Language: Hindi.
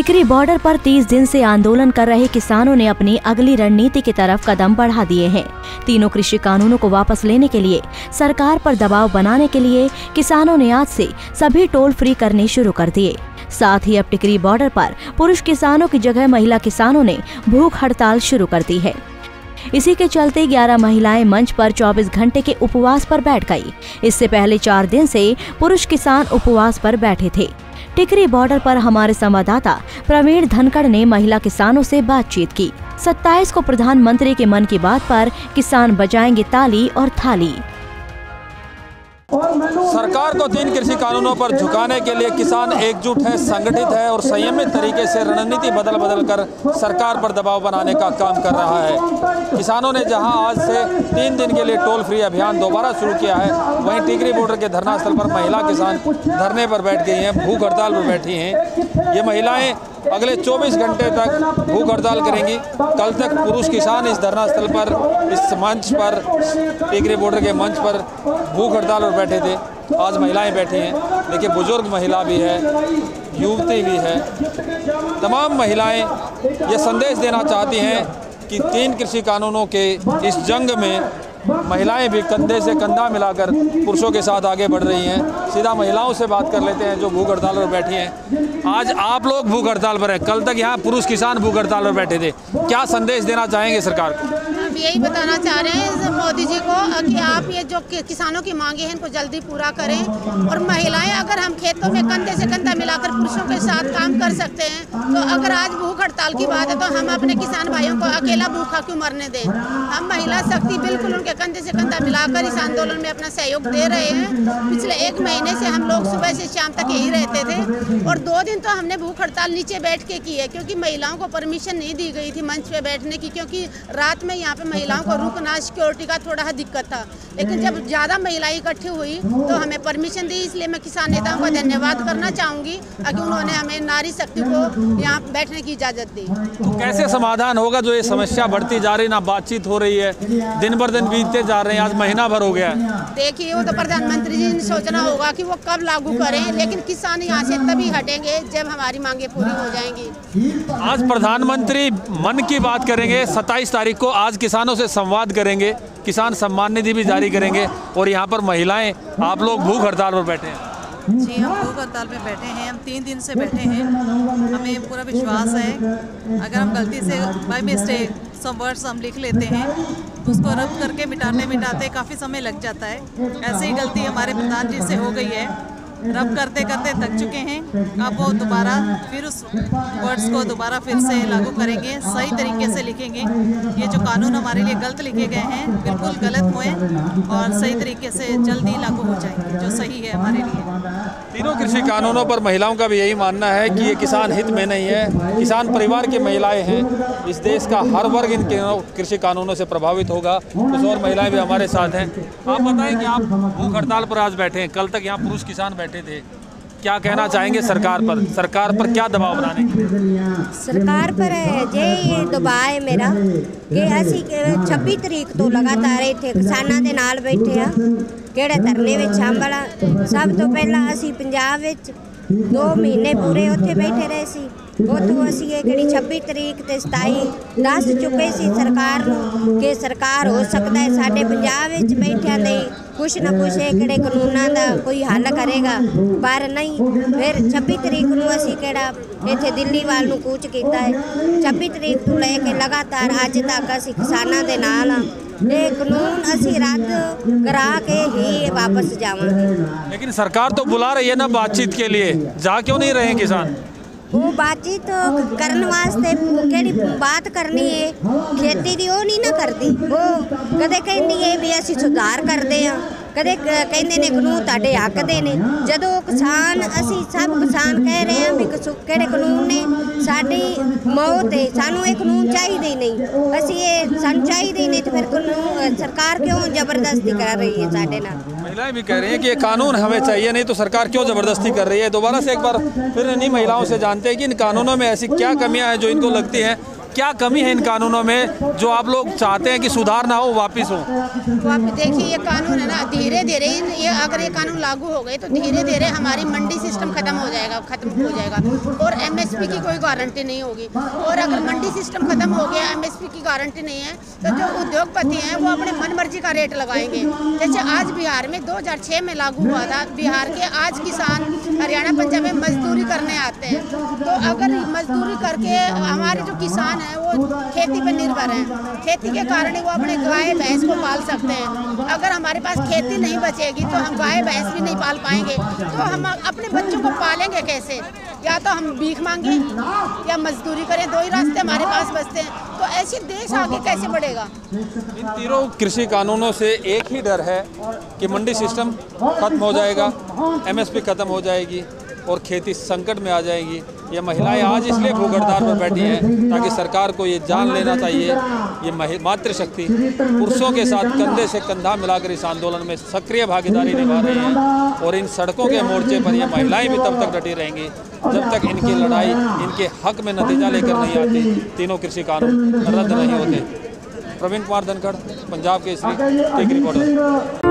टिकरी बॉर्डर पर 30 दिन से आंदोलन कर रहे किसानों ने अपनी अगली रणनीति की तरफ़ कदम बढ़ा दिए हैं। तीनों कृषि कानूनों को वापस लेने के लिए, सरकार पर दबाव बनाने के लिए किसानों ने आज से सभी टोल फ्री करने शुरू कर दिए। साथ ही अब टिकरी बॉर्डर पर पुरुष किसानों की जगह महिला किसानों ने भूख हड़ताल शुरू कर दी है। इसी के चलते 11 महिलाएँ मंच पर 24 घंटे के उपवास पर बैठ गई। इससे पहले चार दिन से पुरुष किसान उपवास पर बैठे थे। टिकरी बॉर्डर पर हमारे संवाददाता प्रवीण धनखड़ ने महिला किसानों से बातचीत की। 27 को प्रधानमंत्री के मन की बात पर किसान बजाएँगे ताली और थाली। सरकार को तीन कृषि कानूनों पर झुकाने के लिए किसान एकजुट है, संगठित है और संयमित तरीके से रणनीति बदल बदल कर सरकार पर दबाव बनाने का काम कर रहा है। किसानों ने जहाँ आज से तीन दिन के लिए टोल फ्री अभियान दोबारा शुरू किया है, वहीं टिकरी बॉर्डर के धरना स्थल पर महिला किसान धरने पर बैठ गई हैं, भूख हड़ताल पर बैठी हैं। ये महिलाएँ अगले 24 घंटे तक भूख हड़ताल करेंगी। कल तक पुरुष किसान इस धरना स्थल पर, इस मंच पर, टिकरी बॉर्डर के मंच पर भूख हड़ताल पर बैठे थे। आज महिलाएँ बैठी हैं। देखिए, बुज़ुर्ग महिला भी है, युवती भी है। तमाम महिलाएँ ये संदेश देना चाहती हैं कि तीन कृषि कानूनों के इस जंग में महिलाएँ भी कंधे से कंधा मिलाकर पुरुषों के साथ आगे बढ़ रही हैं। सीधा महिलाओं से बात कर लेते हैं जो भूख हड़ताल पर बैठी हैं। आज आप लोग भूख हड़ताल पर हैं। कल तक यहाँ पुरुष किसान भूख हड़ताल पर बैठे थे। क्या संदेश देना चाहेंगे सरकार को? यही बताना चाह रहे हैं मोदी जी को कि आप ये जो किसानों की मांगे हैं, इनको जल्दी पूरा करें। और महिलाएँ अगर हम खेतों में कंधे से कंधा मिलाकर पुरुषों के साथ काम कर सकते हैं तो अगर आज भूख हड़ताल की बात है तो हम अपने किसान भाइयों को अकेला भूखा क्यों मरने दें? हम महिला शक्ति बिल्कुल उनके कंधे से कंधा मिलाकर इस आंदोलन में अपना सहयोग दे रहे हैं। पिछले एक महीने से हम लोग सुबह से शाम तक यही रहते थे और दो दिन तो हमने भूख हड़ताल नीचे बैठ के की है, क्योंकि महिलाओं को परमिशन नहीं दी गई थी मंच पे बैठने की, क्योंकि रात में यहाँ पे महिलाओं को रुकना सिक्योरिटी का थोड़ा दिक्कत था। लेकिन जब ज़्यादा महिलाएँ इकट्ठी हुई तो हमें परमिशन दी, इसलिए मैं किसान नेताओं का धन्यवाद करना चाहूँगी कि उन्होंने हमें नारी शक्ति को यहाँ बैठने की इजाज़त दी। तो कैसे समाधान होगा जो ये समस्या बढ़ती जा रही ना बातचीत हो रही है, दिन भर दिन बीतते जा रहे हैं आज महीना भर हो गया देखिए वो तो प्रधानमंत्री जी ने सोचना होगा कि वो कब लागू करें लेकिन किसान यहाँ से तभी हटेंगे जब हमारी मांगे पूरी हो जाएँगी। आज प्रधानमंत्री मन की बात करेंगे 27 तारीख को आज किसानों से संवाद करेंगे किसान सम्मान निधि भी जारी करेंगे और यहाँ पर महिलाएँ आप लोग भूख हड़ताल पर बैठे हैं। जी हम भूख हड़ताल में बैठे हैं हम तीन दिन से बैठे हैं। हमें पूरा विश्वास है। अगर हम गलती से बाई मिस्टेक सब वर्ड्स हम लिख लेते हैं। उसको रद्द करके मिटाते मिटाते काफ़ी समय लग जाता है। ऐसी ही गलती हमारे प्रधान जी से हो गई है। रब करते करते थक चुके हैं। अब वो दोबारा फिर उस वर्ड्स को दोबारा फिर से लागू करेंगे, सही तरीके से लिखेंगे। ये जो कानून हमारे लिए गलत लिखे गए हैं, बिल्कुल गलत हुए और सही तरीके से जल्दी लागू हो जाएँगे, जो सही है हमारे लिए। तीनों कृषि कानूनों पर महिलाओं का भी यही मानना है कि ये किसान हित में नहीं है, किसान परिवार की महिलाएँ हैं। इस देश का हर वर्ग इन कृषि कानूनों से प्रभावित होगा। कुछ और महिलाएँ भी हमारे साथ हैं। आप बताएँ कि आप भूख हड़ताल पर आज बैठे हैं, कल तक यहाँ पुरुष किसान बैठे थे क्या कहना चाहेंगे सरकार पर सरकार पर क्या दबाव बनाने के लिए ਸਰਕਾਰ ਪਰ ਜੇ ਇਹ ਦਬਾਅ ਹੈ ਮੇਰਾ ਕਿ ਅਸੀਂ ਕਿ 26 ਤਰੀਕ ਤੋਂ ਲਗਾਤਾਰ ਇੱਥੇ ਕਿਸਾਨਾਂ ਦੇ ਨਾਲ ਬੈਠੇ ਆ ਕਿਹੜੇ ਧਰਨੇ ਵਿੱਚ ਸ਼ਾਮਲ ਆ ਸਭ ਤੋਂ ਪਹਿਲਾਂ ਅਸੀਂ ਪੰਜਾਬ ਵਿੱਚ 2 ਮਹੀਨੇ ਪੂਰੇ ਉੱਥੇ ਬੈਠੇ ਰਹੇ ਸੀ ਉੱਥੋਂ ਅਸੀਂ ਇਹ ਕਿਹੜੀ 26 ਤਰੀਕ ਤੇ 27 ਦੱਸ ਚੁੱਕੇ ਸੀ ਸਰਕਾਰ ਨੂੰ ਕਿ ਸਰਕਾਰ ਹੋ ਸਕਦਾ ਹੈ ਸਾਡੇ ਪੰਜਾਬ ਵਿੱਚ ਬੈਠਿਆਂ ਦੇ ਕੁਛ ਨਾ ਕੁਛ ਇਹ ਕਿਹੜੇ ਕਾਨੂੰਨਾਂ ਦਾ ਕੋਈ ਹੱਲ ਕਰੇਗਾ ਪਰ ਨਹੀਂ ਫਿਰ 26 ਤਰੀਕ ਨੂੰ ਅਸੀਂ ਕਿਹੜਾ ਇੱਥੇ ਦਿੱਲੀ ਵੱਲ ਨੂੰ ਕੂਚ ਕੀਤਾ ਹੈ 26 ਤਰੀਕ ਤੋਂ ਲੈ ਕੇ ਲਗਾਤਾਰ ਅੱਜ ਤੱਕ ਅਸੀਂ ਕਿਸਾਨਾਂ ਦੇ ਨਾਲ ਆ ਇਹ ਕਾਨੂੰਨ ਅਸੀਂ ਰੱਦ ਕਰਾ ਕੇ ਹੀ ਵਾਪਸ ਜਾਵਾਂਗੇ लेकिन सरकार तो बुला रही है ना बातचीत के लिए जा क्यों नहीं रहे हैं किसान ਉਹ ਬਾਤਚੀਤ ਕਰਨ ਵਾਸਤੇ ਕਿਹੜੀ ਬਾਤ ਕਰਨੀ ਹੈ ਖੇਤੀ ਦੀ ਉਹ ਨਹੀਂ ਨਾ ਕਰਦੀ ਉਹ ਕਦੇ ਕਹਿੰਦੀ ਹੈ ਵੀ ਅਸੀਂ ਸੁਧਾਰ ਕਰਦੇ ਆ ਕਦੇ ਕ- ਕਹਿੰਦੇ ਨੇ ਕਾਨੂੰਨ ਤੁਹਾਡੇ ਹੱਕ ਦੇ ਨੇ ਜਦੋਂ ਕਿਸਾਨ ਅਸੀਂ ਸਭ ਕਿਸਾਨ ਕਹਿ ਰਹੇ ਆ ਵੀ ਕਸੂ- ਕਿਹੜੇ ਕਾਨੂੰਨ ਨੇ ਸਾਡੀ ਮੌਤ ਹੈ ਸਾਨੂੰ ਇਹ ਕਾਨੂੰਨ ਚਾਹੀਦੇ ਹੀ ਨਹੀਂ ਅਸੀਂ ਇਹ ਸਾਨੂੰ ਚਾਹੀਦੇ ਹੀ ਨਹੀਂ ਤੇ ਫਿਰ ਕਾਨੂੰਨ ਸਰਕਾਰ ਕਿਉਂ ਜ਼ਬਰਦਸਤੀ ਕਰ ਰਹੀ ਹੈ ਸਾਡੇ ਨਾਲ महिलाएं भी कह रही हैं कि ये कानून हमें चाहिए नहीं तो सरकार क्यों ज़बरदस्ती कर रही है दोबारा से एक बार फिर इन्हीं महिलाओं से जानते हैं कि इन कानूनों में ऐसी क्या कमियां हैं जो इनको लगती हैं क्या कमी है इन कानूनों में जो आप लोग चाहते हैं कि सुधार ना हो, वापिस हो? तो आप देखिए, ये कानून है ना धीरे धीरे ये अगर ये कानून लागू हो गए तो धीरे धीरे हमारी मंडी सिस्टम खत्म हो जाएगा, खत्म हो जाएगा। और एमएसपी की कोई गारंटी नहीं होगी। और अगर मंडी सिस्टम खत्म हो गया एमएसपी की गारंटी नहीं है तो जो उद्योगपति हैं, वो अपने मन मर्ज़ी का रेट लगाएँगे। जैसे आज बिहार में 2006 में लागू हुआ था, बिहार के आज किसान हरियाणा, पंजाब में मजदूरी करने आते हैं। तो अगर मजदूरी करके हमारे जो किसान हैं वो खेती पर निर्भर हैं। खेती के कारण ही वो अपने गाय, भैंस को पाल सकते हैं। अगर हमारे पास खेती नहीं बचेगी तो हम गाय, भैंस भी नहीं पाल पाएँगे। तो हम अपने बच्चों को पालेंगे कैसे? या तो हम भीख मांगे, या मजदूरी करें, दो ही रास्ते हमारे पास बचते हैं। तो ऐसे देश आगे कैसे बढ़ेगा? इन तीनों कृषि कानूनों से एक ही डर है कि मंडी सिस्टम खत्म हो जाएगा एमएसपी खत्म हो जाएगी, और खेती संकट में आ जाएगी। ये महिलाएँ आज इसलिए हड़ताल पर बैठी हैं ताकि सरकार को ये जान लेना चाहिए। ये मातृशक्ति, पुरुषों के साथ कंधे से कंधा मिलाकर इस आंदोलन में सक्रिय भागीदारी निभा रही हैं और इन सड़कों के मोर्चे पर ये महिलाएँ भी तब तक डटी रहेंगी जब तक इनकी लड़ाई, इनके हक में नतीजा लेकर नहीं आती। तीनों कृषि कानून रद्द नहीं होते। Praveen Kumar Dhankhar, Punjab Kesari, tech reporter